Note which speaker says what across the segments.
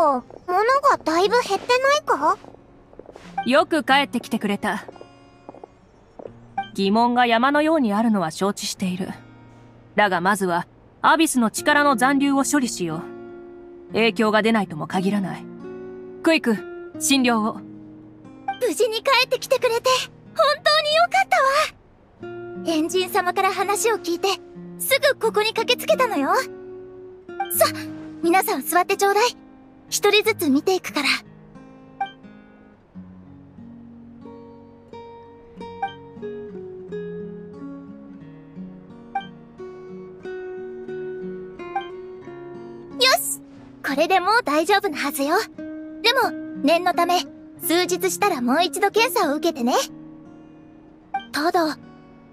Speaker 1: か、物がだいぶ減ってないか？
Speaker 2: よく帰ってきてくれた。疑問が山のようにあるのは承知している。だがまずは、アビスの力の残留を処理しよう。影響が出ないとも限らない。クイク、診療を。
Speaker 1: 無事に帰ってきてくれて、本当によかったわエンジン様から話を聞いて、すぐここに駆けつけたのよ。さ、皆さん座ってちょうだい。一人ずつ見ていくから。よしこれでもう大丈夫なはずよ。でも、念のため、数日したらもう一度検査を受けてね。ただ、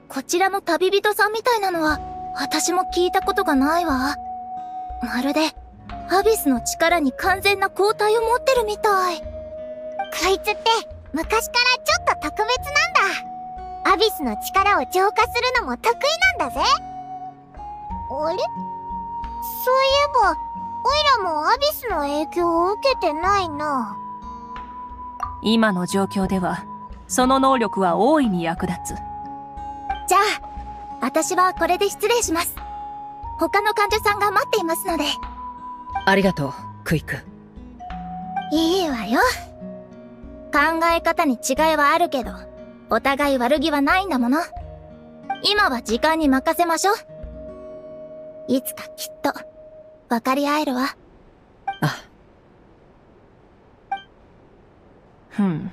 Speaker 1: こちらの旅人さんみたいなのは、私も聞いたことがないわ。まるで、アビスの力に完全な抗体を持ってるみたい。こいつって、昔からちょっと特別なんだ。アビスの力を浄化するのも得意なんだぜ。あれ？そういえば、オイラもアビスの影響を受けてないな。
Speaker 2: 今の状況では、その能力は大いに役立つ。
Speaker 1: じゃあ、私はこれで失礼します。他の患者さんが待っていますので。
Speaker 3: ありがとう、クイック。
Speaker 1: いいわよ。考え方に違いはあるけど、お互い悪気はないんだもの。今は時間に任せましょう。いつかきっと、分かり合えるわ。
Speaker 3: あ。
Speaker 2: ふん。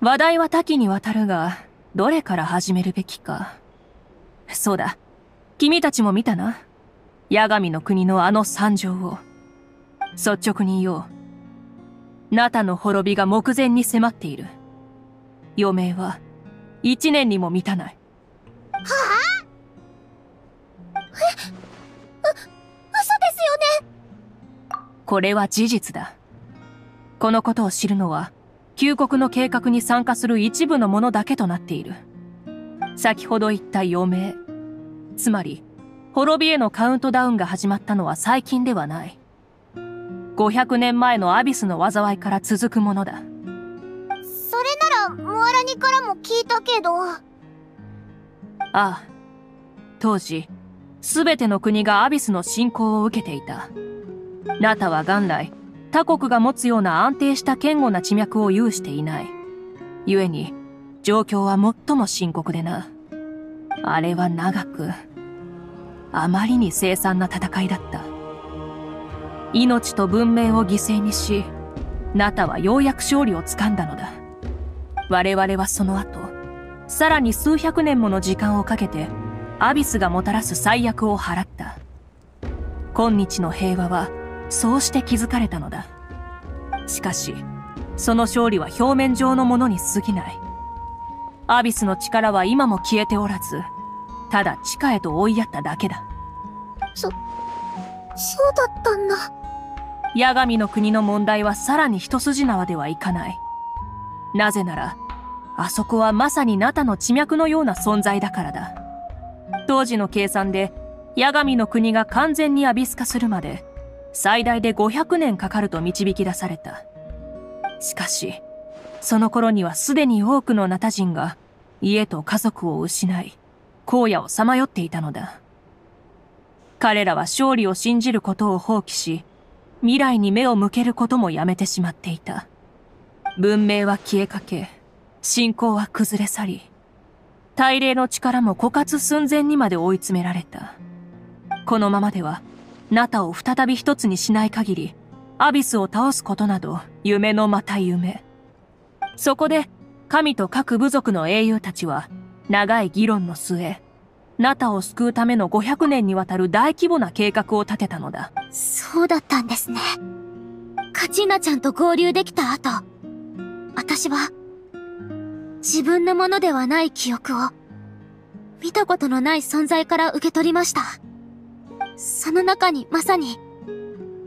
Speaker 2: 話題は多岐にわたるが、どれから始めるべきか。そうだ。君たちも見たな。八神の国のあの惨状を。率直に言おう。ナタの滅びが目前に迫っている。余命は、一年にも満たない。
Speaker 1: はあ？え、う、嘘ですよね？
Speaker 2: これは事実だ。このことを知るのは、旧国の計画に参加する一部の者だけとなっている。先ほど言った余命。つまり、滅びへのカウントダウンが始まったのは最近ではない。500年前のアビスの災いから続くものだ。
Speaker 1: それなら、ムアラニからも聞いたけど。あ
Speaker 2: あ。当時、すべての国がアビスの侵攻を受けていた。ナタは元来、他国が持つような安定した堅固な地脈を有していない。故に、状況は最も深刻でな。あれは長く、あまりに凄惨な戦いだった。命と文明を犠牲にし、ナタはようやく勝利をつかんだのだ。我々はその後、さらに数百年もの時間をかけて、アビスがもたらす最悪を払った。今日の平和は、そうして築かれたのだ。しかし、その勝利は表面上のものに過ぎない。アビスの力は今も消えておらず、ただ地下へと追いやっただけだ。
Speaker 1: そ、そうだったんだ。
Speaker 2: 八神の国の問題はさらに一筋縄ではいかない。なぜなら、あそこはまさにナタの地脈のような存在だからだ。当時の計算で、八神の国が完全にアビス化するまで、最大で500年かかると導き出された。しかし、その頃にはすでに多くのナタ人が家と家族を失い、荒野をさまよっていたのだ。彼らは勝利を信じることを放棄し、未来に目を向けることもやめてしまっていた。文明は消えかけ、信仰は崩れ去り、大霊の力も枯渇寸前にまで追い詰められた。このままでは、ナタを再び一つにしない限り、アビスを倒すことなど、夢のまた夢。そこで、神と各部族の英雄たちは、長い議論の末、ナタを救うための500年にわたる大規模な計画を立てたのだ。
Speaker 1: そうだったんですね。カチーナちゃんと合流できた後、私は、自分のものではない記憶を、見たことのない存在から受け取りました。その中にまさに、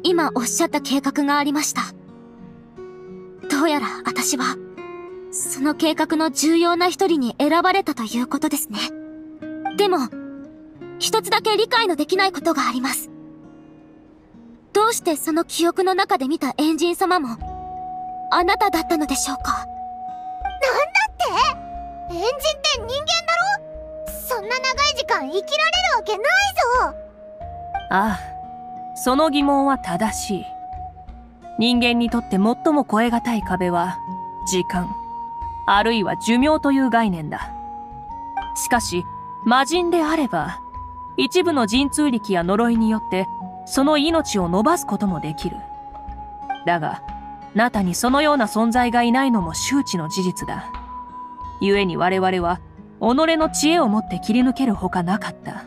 Speaker 1: 今おっしゃった計画がありました。どうやら私は、その計画の重要な一人に選ばれたということですね。でも、一つだけ理解のできないことがあります。どうしてその記憶の中で見たエンジン様も、あなただったのでしょうか？なんだって？エンジンって人間だろ？そんな長い時間生きられるわけないぞ
Speaker 2: ああ、その疑問は正しい。人間にとって最も超え難い壁は、時間、あるいは寿命という概念だ。しかし、魔人であれば、一部の神通力や呪いによって、その命を伸ばすこともできる。だが、ナタにそのような存在がいないのも周知の事実だ。故に我々は、己の知恵を持って切り抜けるほかなかった。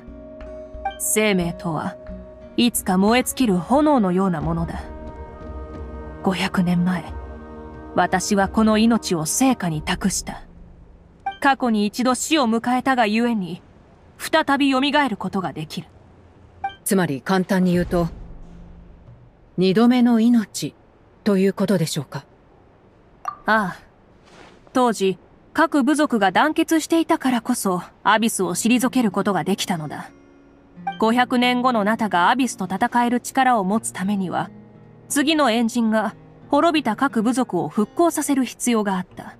Speaker 2: 生命とは、いつか燃え尽きる炎のようなものだ。500年前、私はこの命を聖火に託した。過去に一度死を迎えたがゆえに、再び蘇ることができる。
Speaker 3: つまり簡単に言うと、二度目の命ということでしょうか？
Speaker 2: ああ。当時、各部族が団結していたからこそ、アビスを退けることができたのだ。500年後のナタがアビスと戦える力を持つためには、次のエンジンが滅びた各部族を復興させる必要があった。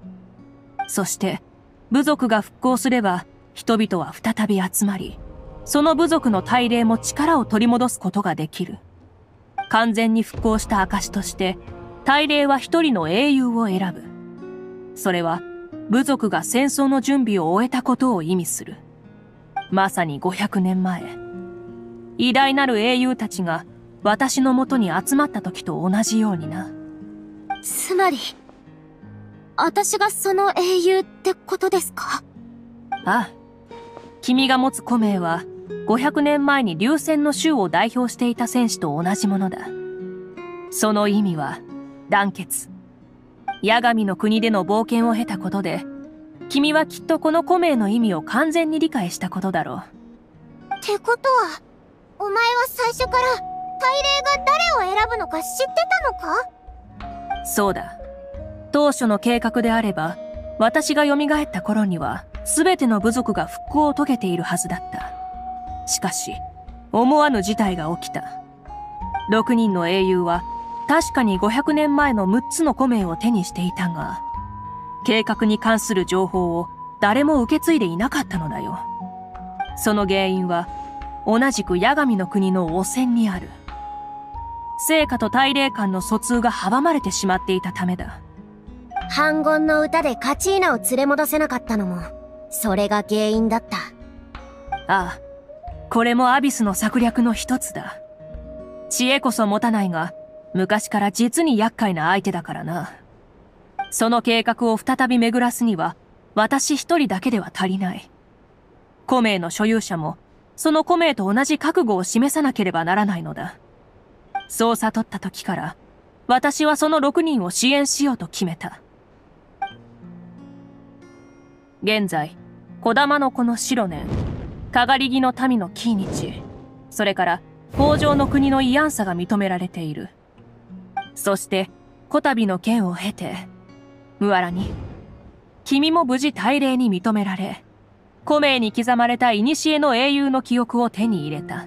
Speaker 2: そして、部族が復興すれば、人々は再び集まり、その部族の大霊も力を取り戻すことができる。完全に復興した証として、大霊は一人の英雄を選ぶ。それは、部族が戦争の準備を終えたことを意味する。まさに500年前、偉大なる英雄たちが私のもとに集まった時と同じようにな。
Speaker 1: つまり、私がその英雄ってことですか？
Speaker 2: ああ。君が持つ古名は、500年前に流戦の州を代表していた戦士と同じものだ。その意味は、団結。八神の国での冒険を経たことで、君はきっとこの古名の意味を完全に理解したことだろう。
Speaker 1: ってことは、お前は最初から、大霊が誰を選ぶのか知ってたのか？
Speaker 2: そうだ。当初の計画であれば、私が蘇った頃には、すべての部族が復興を遂げているはずだった。しかし、思わぬ事態が起きた。6人の英雄は、確かに500年前の6つの古名を手にしていたが、計画に関する情報を誰も受け継いでいなかったのだよ。その原因は、同じく八神の国の汚染にある。聖火と大霊間の疎通が阻まれてしまっていたためだ。
Speaker 1: 反言の歌でカチーナを連れ戻せなかったのも、それが原因だった。
Speaker 2: ああ、これもアビスの策略の一つだ。知恵こそ持たないが、昔から実に厄介な相手だからな。その計画を再び巡らすには、私一人だけでは足りない。古名の所有者も、その古名と同じ覚悟を示さなければならないのだ。そう悟った時から、私はその6人を支援しようと決めた。現在、小玉の子の白年、かがり木の民のキーニチ、それから、北条の国の慰安さが認められている。そして、こたびの剣を経て、ムアラに、君も無事大礼に認められ、古名に刻まれた古の英雄の記憶を手に入れた。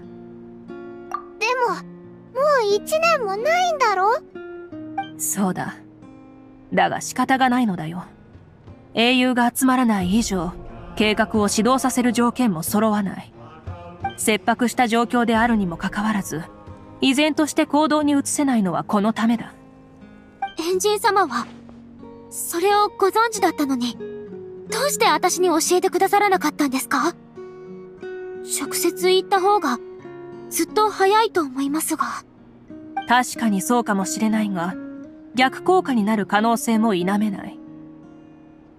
Speaker 2: で、も
Speaker 1: う一年もないんだろ？
Speaker 2: そうだ。だが仕方がないのだよ。英雄が集まらない以上、計画を始動させる条件も揃わない。切迫した状況であるにもかかわらず、依然として行動に移せないのはこのためだ。
Speaker 1: エンジン様は、それをご存知だったのに、どうして私に教えてくださらなかったんですか？直接言った方が、ずっと早いと思いますが。
Speaker 2: 確かにそうかもしれないが、逆効果になる可能性も否めない。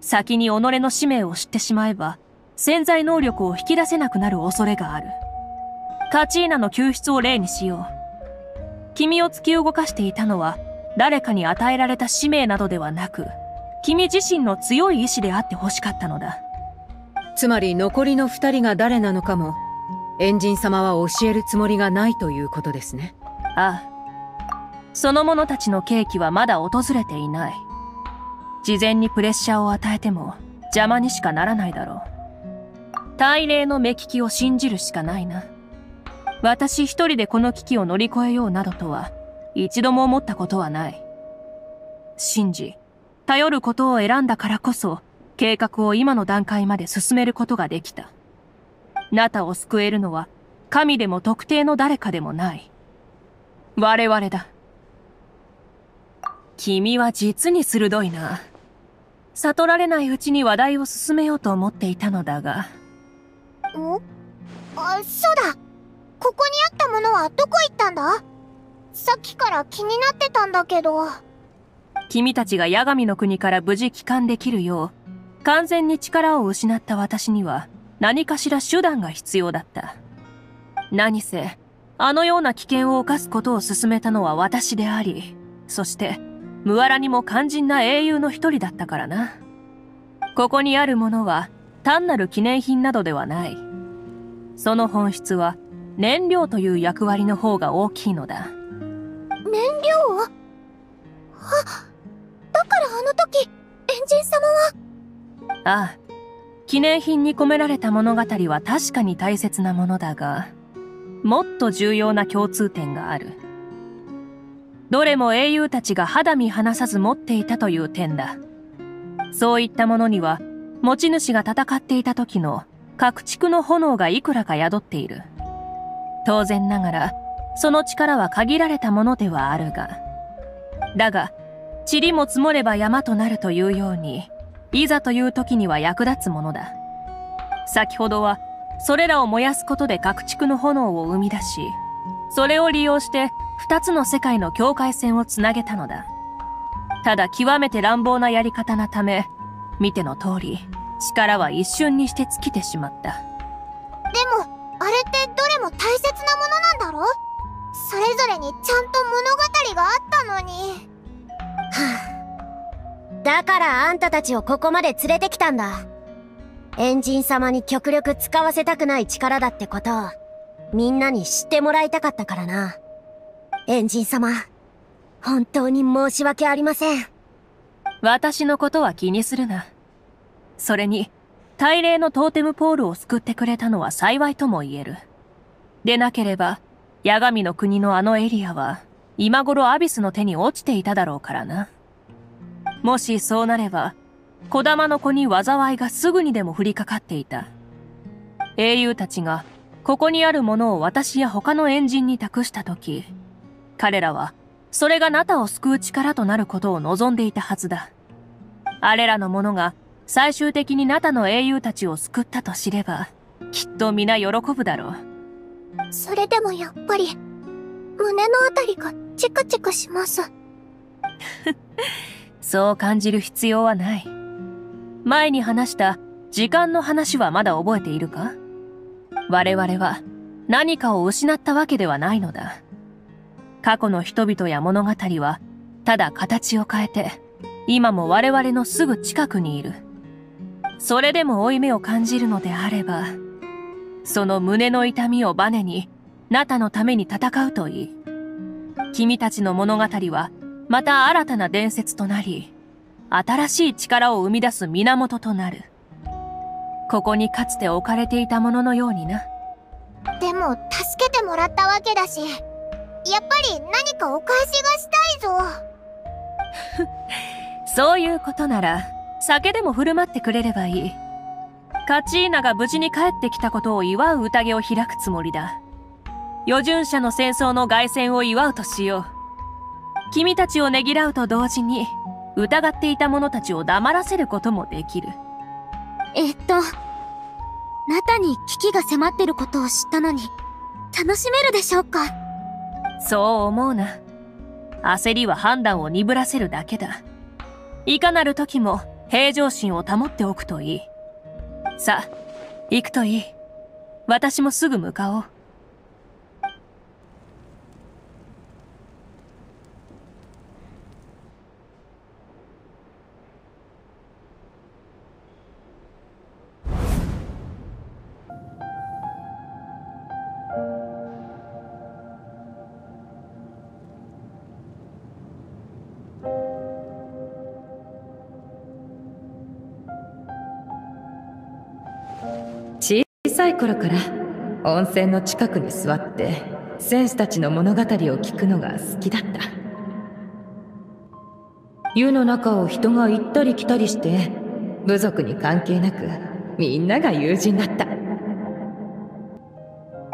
Speaker 2: 先に己の使命を知ってしまえば、潜在能力を引き出せなくなる恐れがある。カチーナの救出を例にしよう。君を突き動かしていたのは、誰かに与えられた使命などではなく、君自身の強い意志であって欲しかったのだ。
Speaker 3: つまり残りの二人が誰なのかも、エンジン様は教えるつもりがないということですね。
Speaker 2: ああ。その者たちの契機はまだ訪れていない。事前にプレッシャーを与えても邪魔にしかならないだろう。大霊の目利きを信じるしかないな。私一人でこの危機を乗り越えようなどとは一度も思ったことはない。信じ、頼ることを選んだからこそ計画を今の段階まで進めることができた。ナタを救えるのは神でも特定の誰かでもない。我々だ。君は実に鋭いな。悟られないうちに話題を進めようと思っていたのだが。ん
Speaker 1: あ、そうだ。ここにあったものはどこ行ったんだ？さっきから気になってたんだけど。
Speaker 2: 君たちが八神の国から無事帰還できるよう、完全に力を失った私には何かしら手段が必要だった。何せ、あのような危険を冒すことを進めたのは私であり、そして、ムアラにも肝心な英雄の一人だったからな。ここにあるものは単なる記念品などではない。その本質は燃料という役割の方が大きいのだ。
Speaker 1: 燃料あ、だからあの時、エンジン様
Speaker 2: は？ああ。記念品に込められた物語は確かに大切なものだが、もっと重要な共通点がある。どれも英雄たちが肌身離さず持っていたという点だ。そういったものには、持ち主が戦っていた時の各地区の炎がいくらか宿っている。当然ながら、その力は限られたものではあるが。だが、塵も積もれば山となるというように、いざという時には役立つものだ。先ほどは、それらを燃やすことで各地区の炎を生み出し、それを利用して二つの世界の境界線をつなげたのだ。ただ極めて乱暴なやり方なため、見ての通り、力は一瞬にして尽きてしまった。で
Speaker 1: も、あれってどれも大切なものなんだろ？それぞれにちゃんと物語があったのに。
Speaker 4: はあ、だからあんたたちをここまで連れてきたんだ。エンジン様に極力使わせたくない力だってことを、みんなに知ってもらいたかったからな。エンジン様、本当に申し訳ありません。
Speaker 2: 私のことは気にするな。それに、大霊のトーテムポールを救ってくれたのは幸いとも言える。でなければ、八神の国のあのエリアは、今頃アビスの手に落ちていただろうからな。もしそうなれば、小玉の子に災いがすぐにでも降りかかっていた。英雄たちが、ここにあるものを私や他のエンジンに託したとき、彼らは、それがナタを救う力となることを望んでいたはずだ。あれらの者が、最終的にナタの英雄たちを救ったと知れば、きっと皆喜ぶだろう。
Speaker 1: それでもやっぱり、胸のあたりがチクチクします。
Speaker 2: そう感じる必要はない。前に話した時間の話はまだ覚えているか？我々は何かを失ったわけではないのだ。過去の人々や物語は、ただ形を変えて、今も我々のすぐ近くにいる。それでも負い目を感じるのであれば、その胸の痛みをバネに、ナタのために戦うといい。君たちの物語は、また新たな伝説となり、新しい力を生み出す源となる。ここにかつて置かれていたもののようにな。
Speaker 1: でも、助けてもらったわけだし、やっぱり何かお返しがしたいぞ。
Speaker 2: そういうことなら、酒でも振る舞ってくれればいい。カチーナが無事に帰ってきたことを祝う宴を開くつもりだ。余順者の戦争の凱旋を祝うとしよう。君たちをねぎらうと同時に、疑っていた者たちを黙らせることもできる。
Speaker 1: えっと、ナタに危機が迫ってることを知ったのに、楽しめるでしょうか？
Speaker 2: そう思うな。焦りは判断を鈍らせるだけだ。いかなる時も平常心を保っておくといい。さあ、行くといい。私もすぐ向かおう。
Speaker 3: さい頃から
Speaker 5: 温泉の近くに座って戦士たちの物語を聞くのが好きだった。湯の中を人が行ったり来たりして部族に関係なくみんなが友人だった。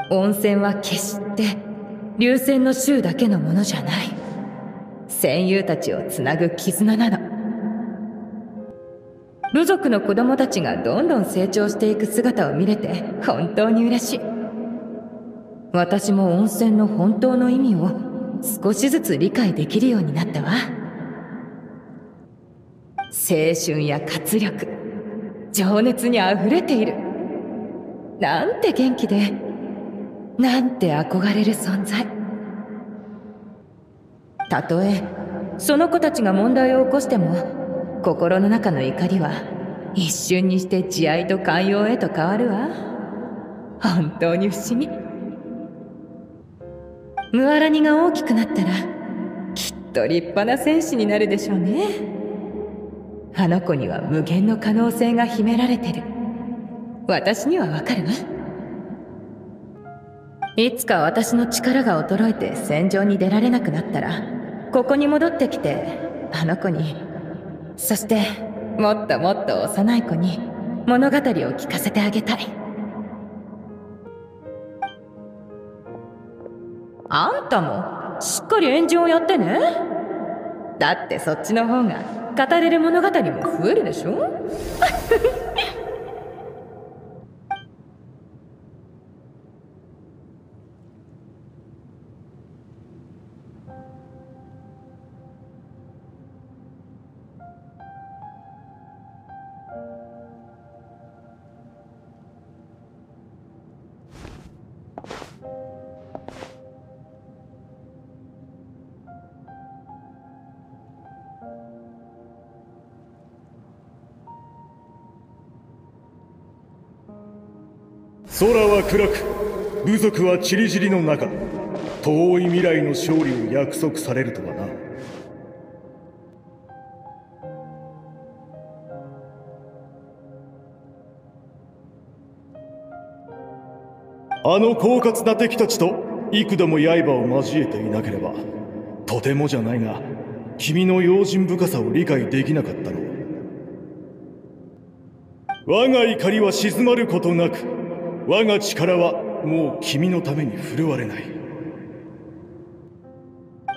Speaker 5: 温泉は決して流泉の衆だけのものじゃない。戦友たちをつなぐ絆なの。部族の子供たちがどんどん成長していく姿を見れて本当に嬉しい。私も温泉の本当の意味を少しずつ理解できるようになったわ。青春や活力情熱にあふれている。なんて元気でなんて憧れる存在。たとえその子たちが問題を起こしても心の中の怒りは一瞬にして慈愛と寛容へと変わるわ。本当に不思議。ムアラニが大きくなったらきっと立派な戦士になるでしょうね。あの子には無限の可能性が秘められてる。私にはわかるわ。いつか私の力が衰えて戦場に出られなくなったらここに戻ってきてあの子にそしてもっともっと幼い子に物語を聞かせてあげたい。あんたもしっかり演じをやってね。だってそっちの方が語れる物語も増えるでしょ。
Speaker 6: 空は暗く部族は散り散りの中遠い未来の勝利を約束されるとはな。あの狡猾な敵たちと幾度も刃を交えていなければとてもじゃないが君の用心深さを理解できなかったろう我が怒りは静まることなく我が力はもう君のために振るわれない。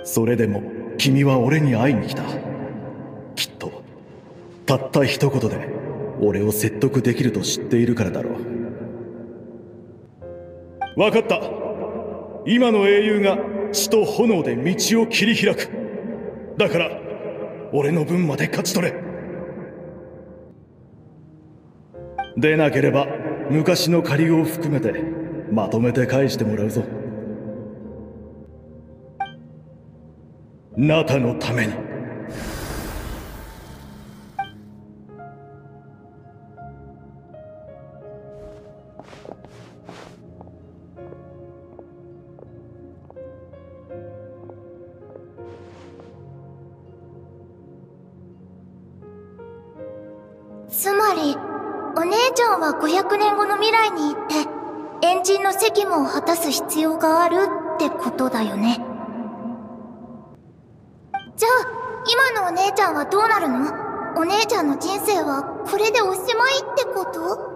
Speaker 6: それでも君は俺に会いに来た。きっとたった一言で俺を説得できると知っているからだろう。分かった。今の英雄が血と炎で道を切り開く。だから俺の分まで勝ち取れ。でなければ昔の借りを含めてまとめて返してもらうぞ。ナタのために。
Speaker 1: お姉ちゃんはどうなるの？お姉ちゃんの人生はこれでおしまいってこと？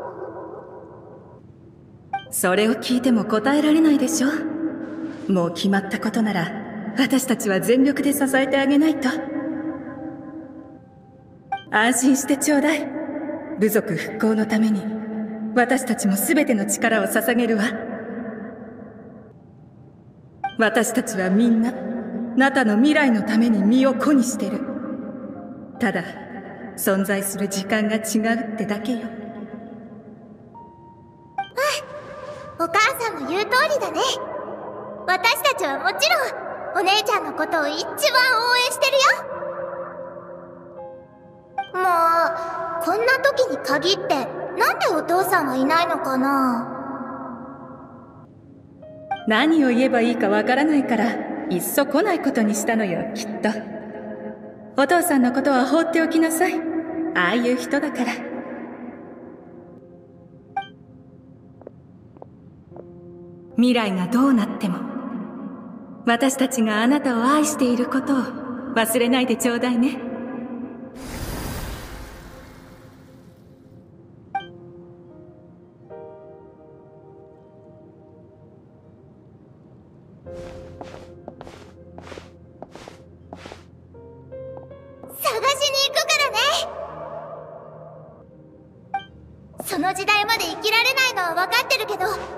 Speaker 7: それを聞いても答えられないでしょ？もう決まったことなら私たちは全力で支えてあげないと。安心してちょうだい。部族復興のために私たちも全ての力を捧げるわ。私たちはみんなナタの未来のために身を粉にしてる。ただ存在する時間が違うってだけよ。
Speaker 1: お母さんの言う通りだね。私たちはもちろんお姉ちゃんのことを一番応援してるよ。もうこんな時に限ってなんでお父さんはいないのかな。
Speaker 7: 何を言えばいいかわからないからいっそ来ないことにしたのよきっとお父さんのことは放っておきなさい。ああいう人だから。未来がどうなっても私たちがあなたを愛していることを忘れないでちょうだいね。
Speaker 1: 時代まで生きられないのは分かってるけど。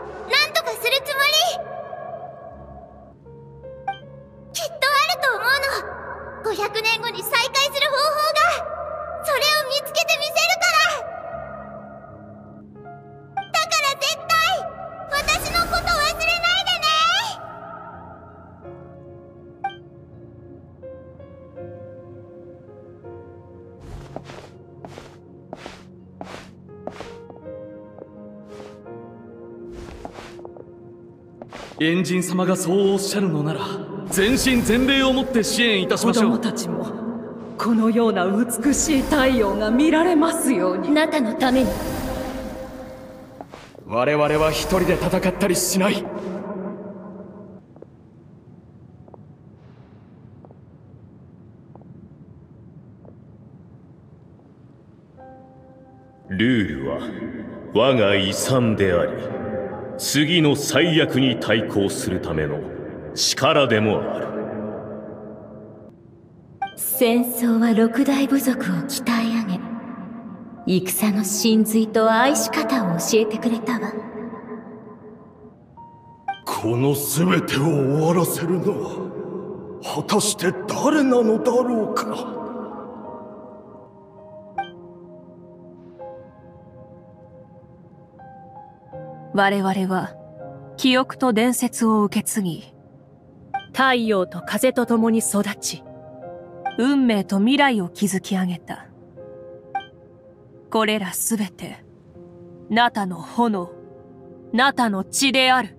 Speaker 8: エンジン様がそうおっしゃるのなら全身全霊をもって支援いたし
Speaker 9: 子
Speaker 8: ましょう。
Speaker 9: 供たちもこのような美しい太陽が見られますように。
Speaker 4: あなたのために。
Speaker 8: 我々は一人で戦ったりしない。
Speaker 10: ルールは我が遺産であり次の最悪に対抗するための力でもある。
Speaker 5: 戦争は六大部族を鍛え上げ戦の真髄と愛し方を教えてくれたわ。
Speaker 6: この全てを終わらせるのは果たして誰なのだろうか
Speaker 2: 我々は記憶と伝説を受け継ぎ太陽と風と共に育ち運命と未来を築き上げた。これらすべてナタの炎ナタの血である。